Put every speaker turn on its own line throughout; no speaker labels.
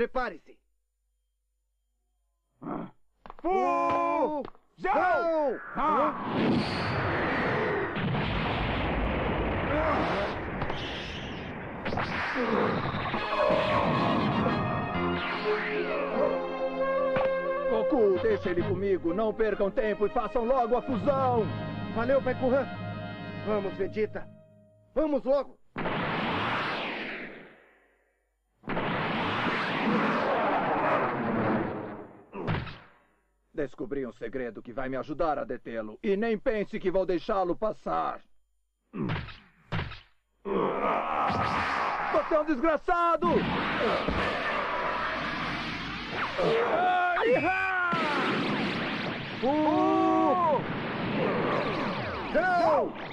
Prepare-se.
Fusão!
Goku, deixa ele comigo. Não percam tempo e façam logo a fusão.
Valeu, Pai Gohan. Vamos, Vegeta. Vamos logo.
Descobri um segredo que vai me ajudar a detê-lo. E nem pense que vou deixá-lo passar. Você é um desgraçado!
Uh! Não!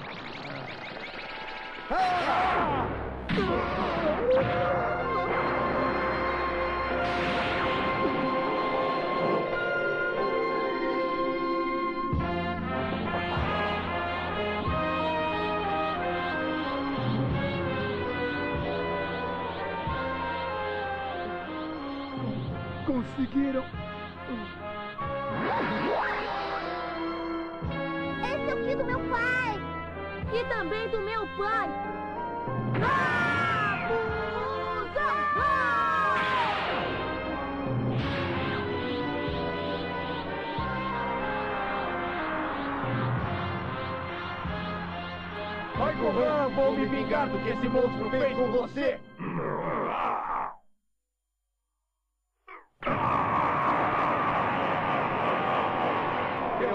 Conseguiram!
Esse é o ki do meu pai!
E também do meu pai! Ah!
Vai, Gohan, vou me vingar do que esse monstro fez com você!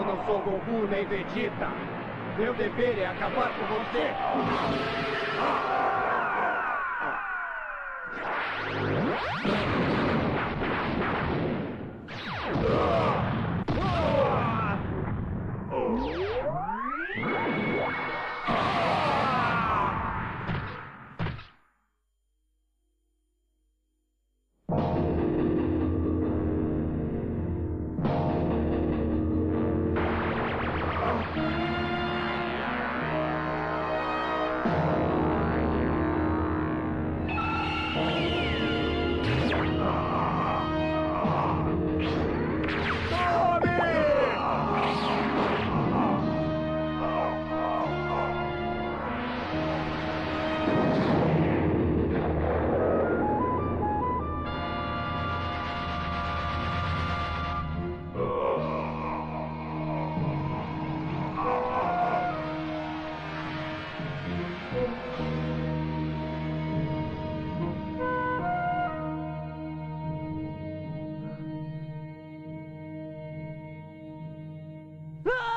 Eu não sou Goku nem Vegeta! Meu dever é acabar com você!
Ah!